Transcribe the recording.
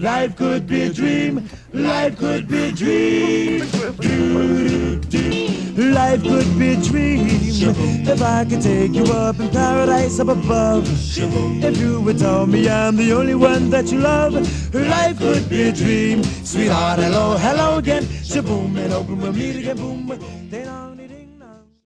Life could be a dream. Life could be a dream. Life could be a dream. If I could take you up in paradise up above. If you would tell me I'm the only one that you love. Life could be a dream. Sweetheart, hello, hello again. Sh-boom, and open, we'll again. Boom.